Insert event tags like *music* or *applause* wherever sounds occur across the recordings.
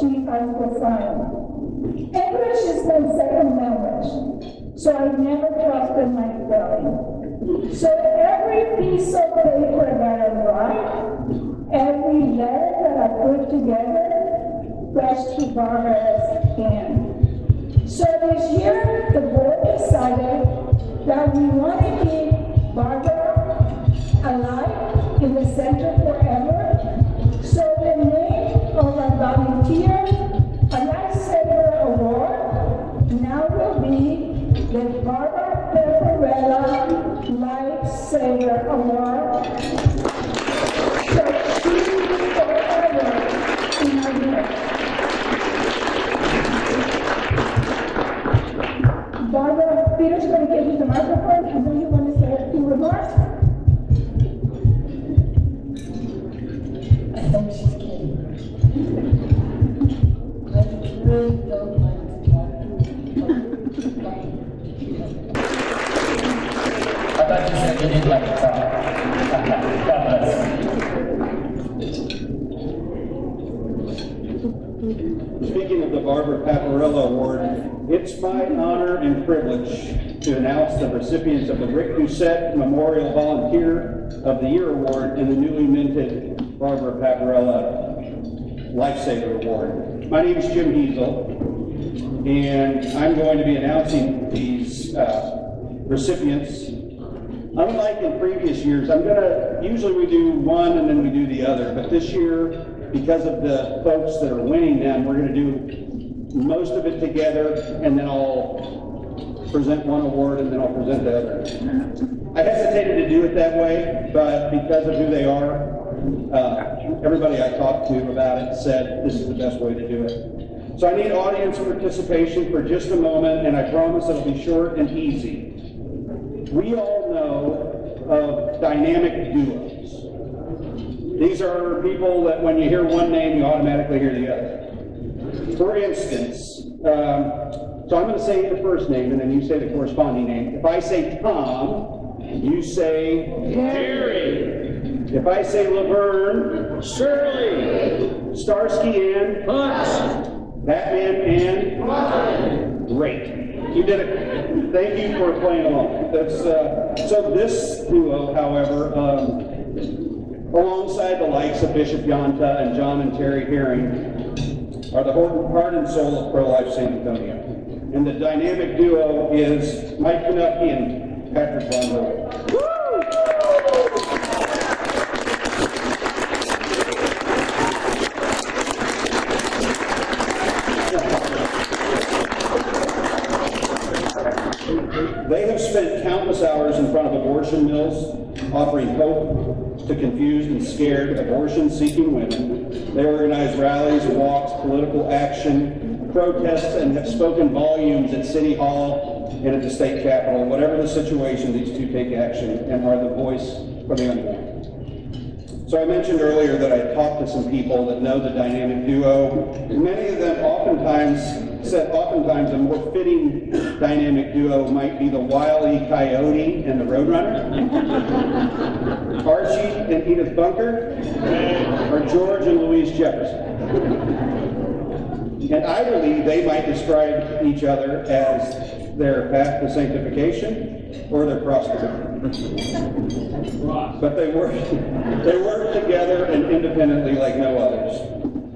she the find. English is my second language, so I never trusted my spelling. So every piece of paper that I write, every letter that I put together, rests to Barbara's hand. So this year, the board decided that we want to keep Speaking of the Barbara Paparella Award, it's my honor and privilege to announce the recipients of the Rick Doucette Memorial Volunteer of the Year Award and the newly minted Barbara Paparella Lifesaver Award. My name is Jim Heasel, and I'm going to be announcing these uh, recipients. Unlike in previous years, I'm gonna, usually we do one and then we do the other, but this year, because of the folks that are winning them, we're gonna do most of it together, and then I'll present one award and then I'll present the other. I hesitated to do it that way, but because of who they are, uh, everybody I talked to about it said this is the best way to do it. So I need audience participation for just a moment, and I promise it'll be short and easy. We all know of dynamic duos. These are people that when you hear one name, you automatically hear the other. For instance, um, so I'm going to say the first name and then you say the corresponding name. If I say Tom, you say Terry. If I say Laverne, Shirley. Starsky and Hutch. Batman and Great. You did it. Thank you for playing along. That's uh, so. This duo, however, um, alongside the likes of Bishop Yonta and John and Terry Herring, are the heart and soul of pro-life San Antonio. And the dynamic duo is Mike Canucky and Patrick Von Roy. They have spent countless hours in front of abortion mills, offering hope to confused and scared abortion-seeking women. They organize rallies, walks, political action, protests, and have spoken volumes at City Hall and at the state capitol. Whatever the situation, these two take action and are the voice for the unborn. So I mentioned earlier that I talked to some people that know the dynamic duo. Many of them oftentimes said oftentimes a more fitting dynamic duo might be the Wile E. Coyote and the Roadrunner, Archie and Edith Bunker, or George and Louise Jefferson. And I believe they might describe each other as their path to sanctification or their prosperity. But they work, they work together and independently like no others.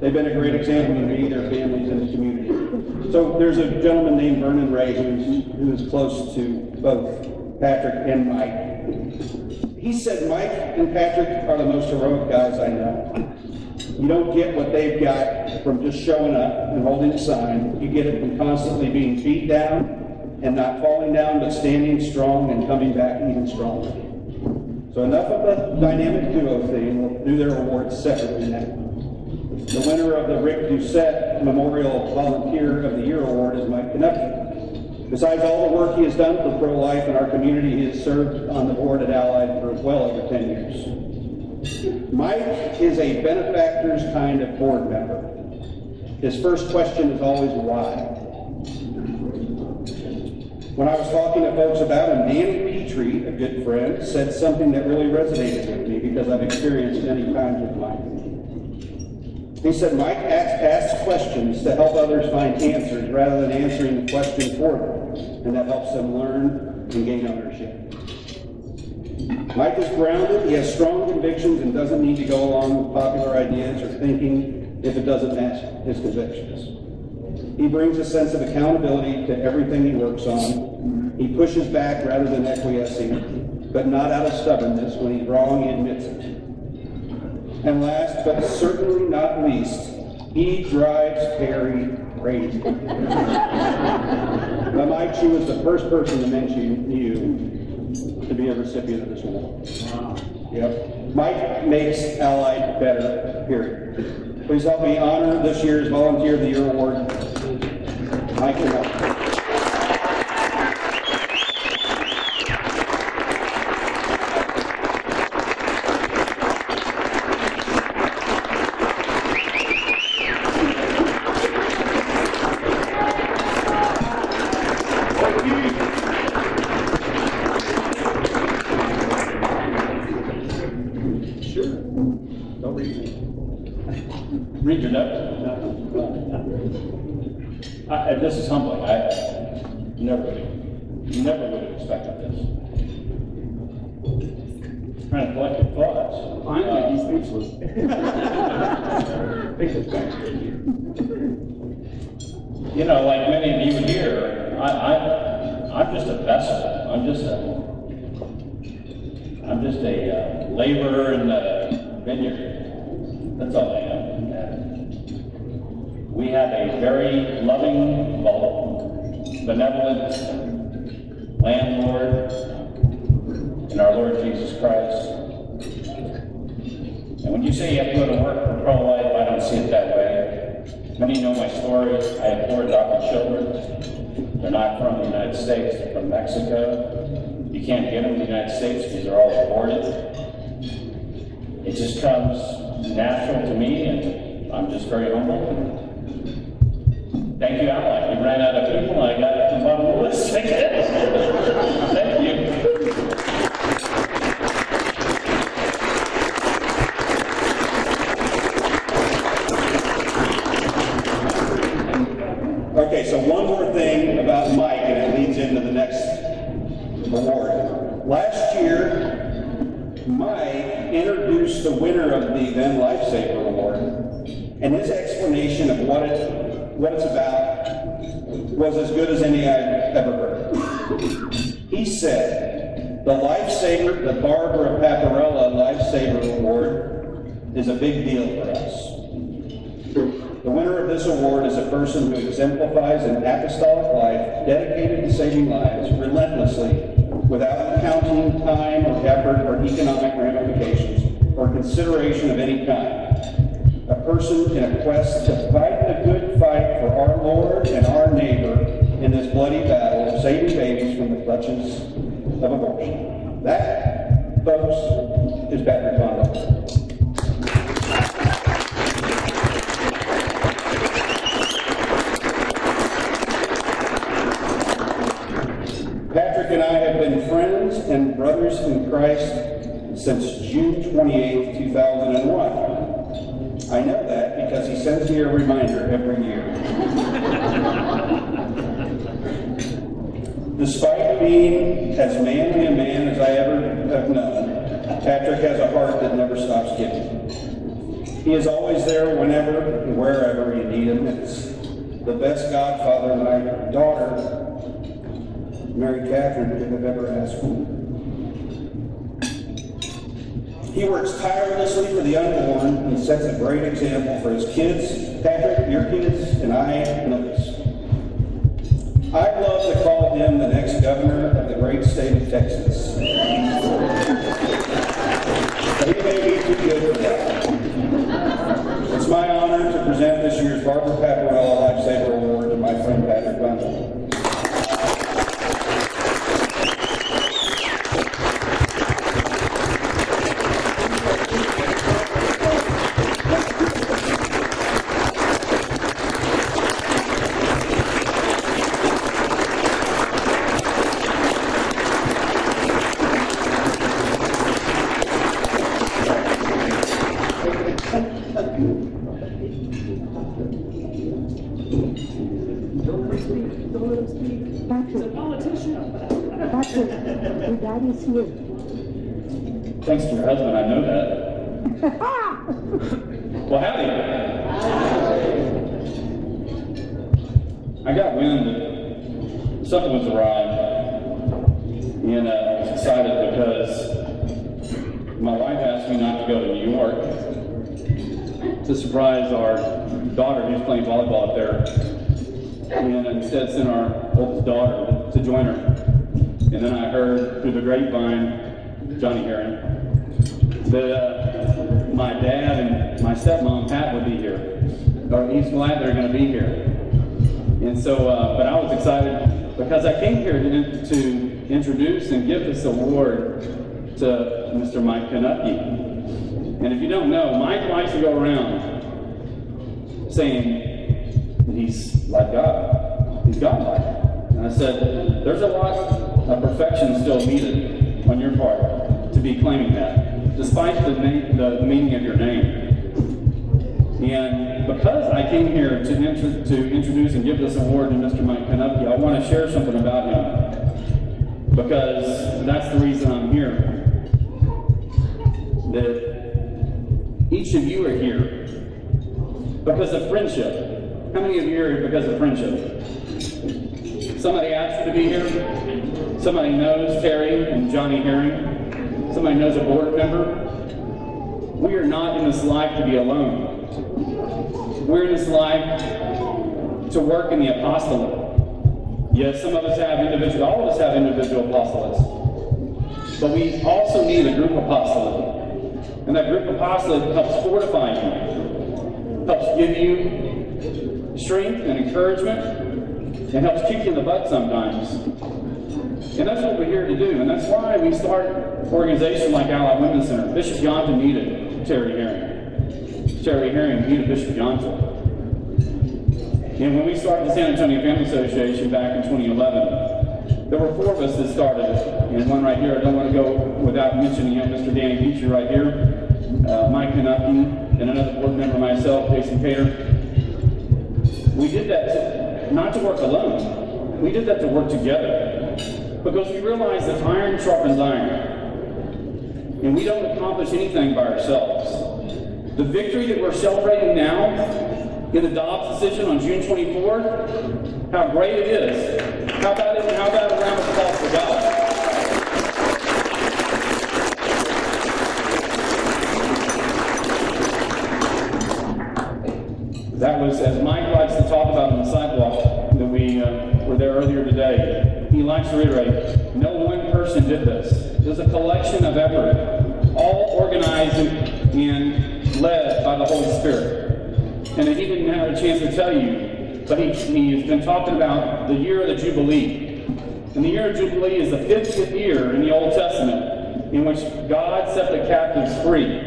They've been a great example to me, their families, and the community. So there's a gentleman named Vernon Ray who's, who's close to both Patrick and Mike. He said Mike and Patrick are the most heroic guys I know. You don't get what they've got from just showing up and holding a sign. You get it from constantly being beat down and not falling down, but standing strong and coming back even stronger. So enough of the dynamic duo thing. We'll do their awards separately now. The winner of the Rick Doucette Memorial Volunteer of the Year Award is Mike Canucky. Besides all the work he has done for pro-life in our community, he has served on the board at Allied for well over 10 years. Mike is a benefactor's kind of board member. His first question is always why. When I was talking to folks about him, Danny Petrie, a good friend, said something that really resonated with me because I've experienced many times with Mike. He said Mike asks, asks questions to help others find answers rather than answering the question for them, and that helps them learn and gain ownership. Mike is grounded, he has strong convictions, and doesn't need to go along with popular ideas or thinking if it doesn't match his convictions. He brings a sense of accountability to everything he works on. He pushes back rather than acquiescing, but not out of stubbornness. When he's wrong, he admits it. And last, but certainly not least, he drives Perry crazy. *laughs* now, Mike, she was the first person to mention you to be a recipient of this award. Yep. Mike makes Allied better, period. Please help me honor this year's Volunteer of the Year Award, Mike Hill. Sure. Don't read me. Read your notes. I- And this is humbling. I never, would- never would have expected this. Trying to collect your thoughts. I'm Uh, he's *laughs* speechless. You know, like many of you here, I, I, I'm just a vessel. I'm just a, I'm just a uh, laborer in the vineyard. That's all I am. We have a very loving, benevolent landlord in our Lord Jesus Christ. And when you say you have to go to work for pro-life, I don't see it that way. Many know my story. I have four adopted children. They're not from the United States, they're from Mexico. You can't get them in the United States because they're all aborted. It just comes natural to me, and I'm just very humble. Thank you, Ally. You ran out of people, and I got to the list. Thank you. Okay, so one more thing about Mike, and it leads into the next award. Last year, Mike introduced the winner of the then Lifesaver Award, and his explanation what it's about was as good as any I've ever heard. He said, the Lifesaver, the Barbara Paparella Lifesaver Award is a big deal for us. The winner of this award is a person who exemplifies an apostolic life dedicated to saving lives relentlessly without counting time or effort or economic ramifications or consideration of any kind. A person in a quest to fight the good fight for our Lord and our neighbor in this bloody battle of saving babies from the clutches of abortion. That, folks, is Patrick Conlon. Patrick and I have been friends and brothers in Christ since June 28, 2001. I know that because he sends me a reminder every year. Despite being as manly a man as I ever have known, Patrick has a heart that never stops giving. He is always there whenever and wherever you need him. It's the best godfather my daughter Mary Catherine could have ever asked for. He works tirelessly for the unborn and sets a great example for his kids, Patrick, your kids, and I this. I'd love to call him the next governor of the great state of Texas. He may be too good for that. It's my honor to present this year's Barbara Paparella Lifesaver Award to my friend Patrick Bunzel. Your daddy's here. Thanks to your husband, I know that. Well, howdy. I got wind that something was awry. And uh, I was excited because my wife asked me not to go to New York to surprise our daughter who's playing volleyball up there. And instead sent our oldest daughter to join her. And then I heard through the grapevine, Johnny Herring, that uh, my dad and my stepmom Pat would be here. Or he's glad they're going to be here. And so, uh, but I was excited because I came here to, to introduce and give this award to Mr. Mike Kanucky. And if you don't know, Mike likes to go around saying that he's like God. He's God-like. And I said, there's a lot of perfection still needed on your part to be claiming that, despite the, the meaning of your name. And because I came here to, intro- to introduce and give this award to Mr. Mike Kanucky, I want to share something about him. Because that's the reason I'm here. That each of you are here because of friendship. How many of you are here because of friendship? Somebody asked to be here? Somebody knows Terry and Johnny Herring? Somebody knows a board member? We are not in this life to be alone. We're in this life to work in the apostolate. Yes, some of us have individual, all of us have individual apostolates. But we also need a group apostolate. And that group apostolate helps fortify you, helps give you strength and encouragement, and helps kick you in the butt sometimes. And that's what we're here to do. And that's why we start organizations like Allied Women's Center. Bishop Johnson needed Terry Herring. Terry Herring needed Bishop Johnson. And when we started the San Antonio Family Association back in 2011, there were four of us that started it. And one right here, I don't want to go without mentioning him, Mr. Danny Beecher right here, uh, Mike Kanucky, and another board member, myself, Jason Cater. We did that to, not to work alone. We did that to work together. Because we realize that iron sharpens iron. And we don't accomplish anything by ourselves. The victory that we're celebrating now in the Dobbs decision on June 24th, how great it is. How about it? How about a round of applause for God? That was, as Mike likes to talk about on the sidewalk, that we uh, were there earlier today. Likes to reiterate, no one person did this. It was a collection of effort, all organized and led by the Holy Spirit. And he didn't have a chance to tell you, but he, he's been talking about the year of the Jubilee. And the year of Jubilee is the 50th year in the Old Testament in which God set the captives free.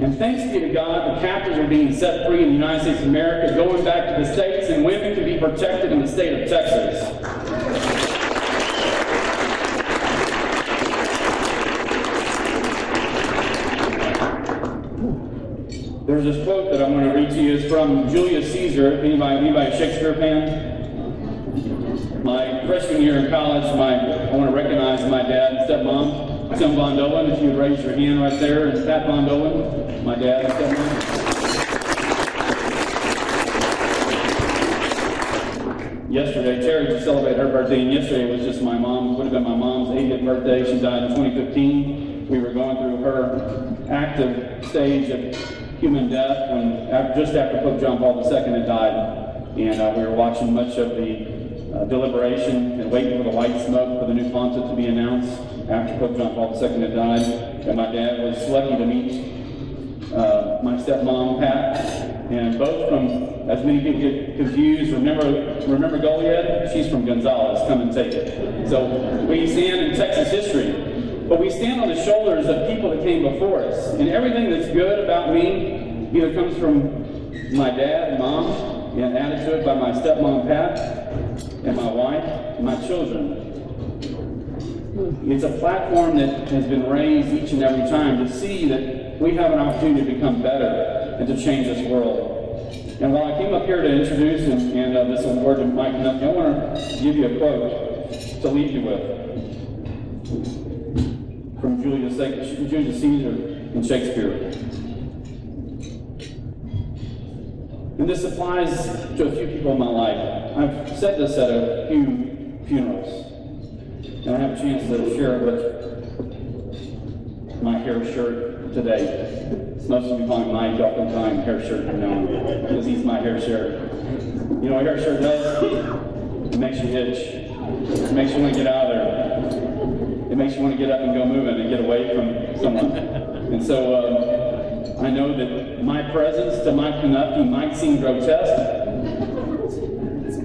And thanks be to God, the captives are being set free in the United States of America, going back to the States, and women can be protected in the state of Texas. There's this quote that I'm going to read to you. It's from Julius Caesar. Anybody, anybody Shakespeare fan? My freshman year in college, my I want to recognize my dad and stepmom, Tim Von Dohlen. If you would raise your hand right there, and Pat Von Dohlen, my dad and stepmom. Yesterday, Terry just celebrated her birthday, and yesterday was just my mom, would have been my mom's 80th birthday. She died in 2015. We were going through her active stage of human death when, after, just after Pope John Paul II had died. And uh, we were watching much of the uh, deliberation and waiting for the white smoke for the new pontiff to be announced after Pope John Paul II had died. And my dad was lucky to meet uh, my stepmom, Pat, and both from, as many people get confused, remember remember Goliad? She's from Gonzales. Come and take it. So we stand in Texas history, but we stand on the shoulders of people that came before us. And everything that's good about me either comes from my dad and mom, and added to it by my stepmom, Pat, and my wife, and my children. It's a platform that has been raised each and every time to see that we have an opportunity to become better and to change this world. And while I came up here to introduce and, and uh, this award to Mike Nucky, I want to give you a quote to leave you with. Julius Caesar and Shakespeare. And this applies to a few people in my life. I've said this at a few funerals. And I have a chance to share it with my hair shirt today. Most of you call him my Dolphin Time hair shirt from now because he's my hair shirt. You know what hair shirt does? It makes you itch. It makes you want to get out makes you want to get up and go moving and get away from someone. And so um, I know that my presence to Mike Canucky might seem grotesque,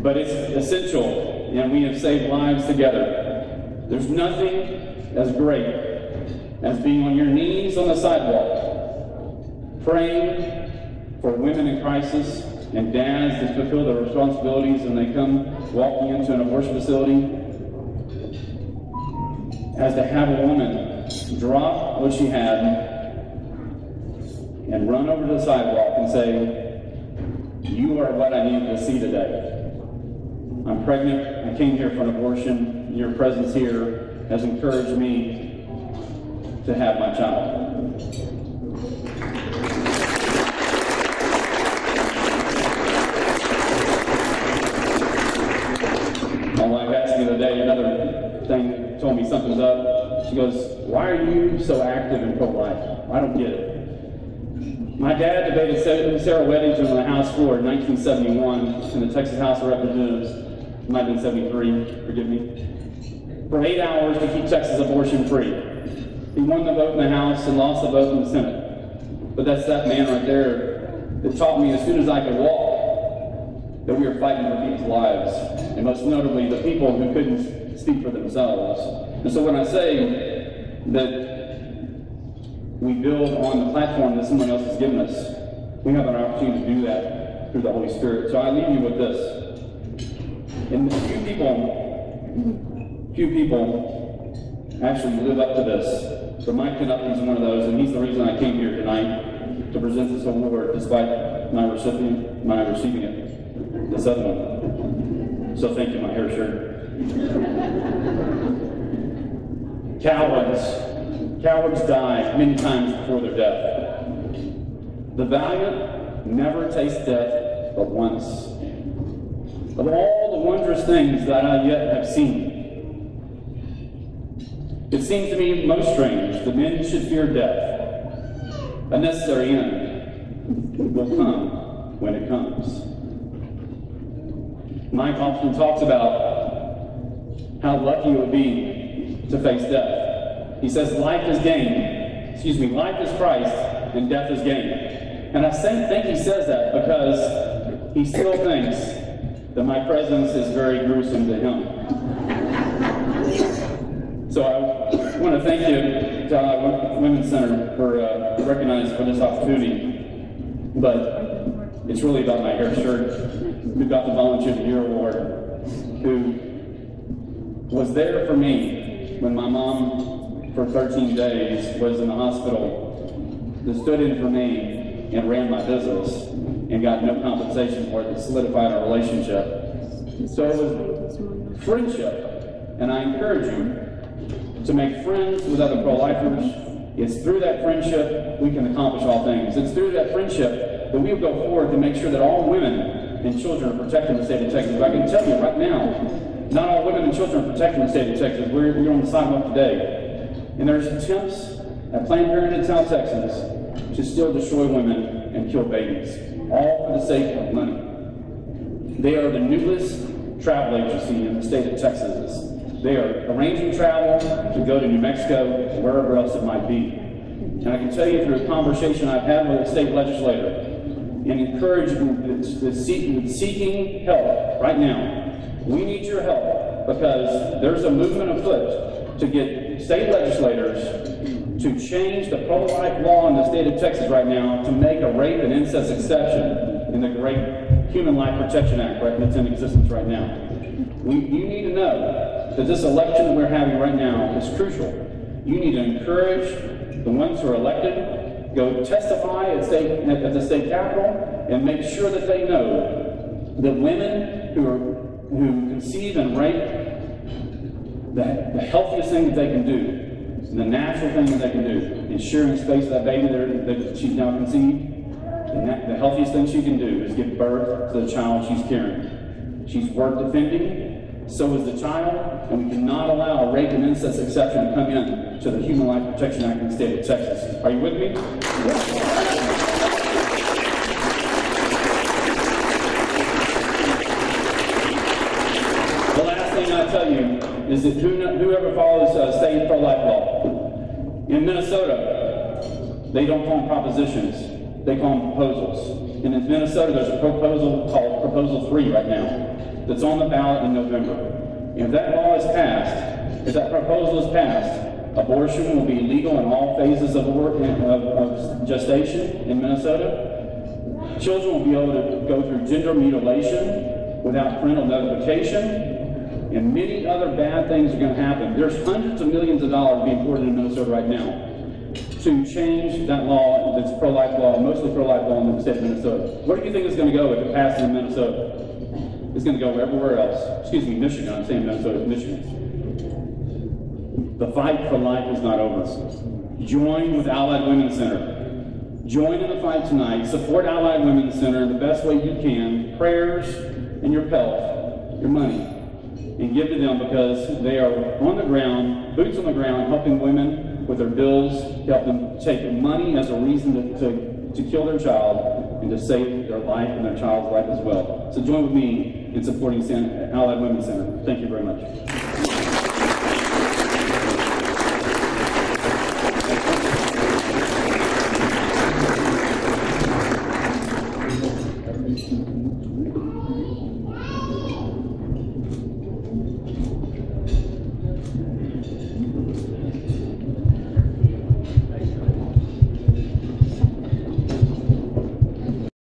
but it's essential, and we have saved lives together. There's nothing as great as being on your knees on the sidewalk, praying for women in crisis and dads that fulfill their responsibilities and they come walking into an abortion facility, as to have a woman drop what she had and run over to the sidewalk and say, You are what I needed to see today. I'm pregnant. I came here for an abortion. Your presence here has encouraged me to have my child. My wife asked me the day another thing, up. She goes, Why are you so active in pro life? I don't get it. My dad debated Sarah Weddington on the House floor in 1971 in the Texas House of Representatives, it might have been 73, forgive me, for eight hours to keep Texas abortion free. He won the vote in the House and lost the vote in the Senate. But that's that man right there that taught me as soon as I could walk that we were fighting for people's lives, and most notably the people who couldn't speak for themselves. And so when I say that we build on the platform that someone else has given us, we have an opportunity to do that through the Holy Spirit. So I leave you with this. And few people, few people actually live up to this. So Mike Canucky's one of those, and he's the reason I came here tonight to present this award, despite my recipient, my receiving it this other one. So thank you, my hair shirt. Cowards. Cowards die many times before their death. The valiant never taste death but once. Of all the wondrous things that I yet have seen, it seems to me most strange that men should fear death. A necessary end will come when it comes. Mike often talks about how lucky it would be to face death. He says life is gain. Excuse me, life is Christ and death is gain. And I think he says that because he still thinks that my presence is very gruesome to him. So I want to thank you, uh, Women's Center, for uh, recognizing for this opportunity. But it's really about my hair shirt who got the Volunteer of the Year Award, who was there for me when my mom, for 13 days, was in the hospital, in for me and ran my business and got no compensation for it, that solidified our relationship. So it was friendship, and I encourage you to make friends with other pro-lifers. It's through that friendship we can accomplish all things. It's through that friendship that we'll go forward to make sure that all women and children are protected in the state of Texas. But I can tell you right now, not all women and children are protected in the state of Texas. We're, we're on the sidewalk today. And there's attempts at Planned Parenthood South Texas to still destroy women and kill babies, all for the sake of money. They are the newest travel agency in the state of Texas. They are arranging travel to go to New Mexico wherever else it might be. And I can tell you through a conversation I've had with a state legislator, and encouraging the, the seeking help right now. We need your help because there's a movement afoot to get state legislators to change the pro-life law in the state of Texas right now to make a rape and incest exception in the great Human Life Protection Act right, that's in existence right now. We, you need to know that this election we're having right now is crucial. You need to encourage the ones who are elected go testify at, state, at the state capitol and make sure that they know that women who, are, who conceive and rape, the, the healthiest thing that they can do the natural thing that they can do, ensuring space for that baby that she's now conceived, the, na- the healthiest thing she can do is give birth to the child she's carrying. She's worth defending, so is the child, and we cannot allow a rape and incest exception to come in to the Human Life Protection Act in the state of Texas. Are you with me? The last thing I tell you is that whoever follows uh, state pro-life law, in Minnesota, they don't call them propositions, they call them proposals. And in Minnesota, there's a proposal called Proposal 3 right now, that's on the ballot in November. If that law is passed, if that proposal is passed, abortion will be legal in all phases of, of gestation in Minnesota. Children will be able to go through gender mutilation without parental notification, and many other bad things are going to happen. There's hundreds of millions of dollars being poured into Minnesota right now to change that law that's pro-life law, mostly pro-life law in the state of Minnesota. Where do you think it's going to go if it passes in Minnesota? It's going to go everywhere else. Excuse me, Michigan. I'm saying Minnesota, Michigan. The fight for life is not over. Join with Allied Women's Center. Join in the fight tonight. Support Allied Women's Center in the best way you can. Prayers and your pelf, your money, and give to them because they are on the ground, boots on the ground, helping women with their bills, help them take money as a reason to, to, to kill their child and to save their life and their child's life as well. So join with me in supporting San, Allied Women's Center. Thank you very much.